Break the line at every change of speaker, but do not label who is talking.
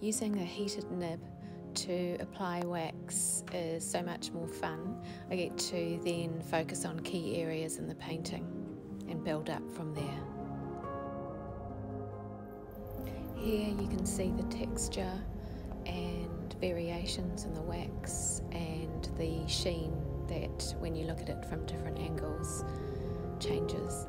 Using a heated nib to apply wax is so much more fun. I get to then focus on key areas in the painting and build up from there. Here you can see the texture and variations in the wax and the sheen that when you look at it from different angles changes.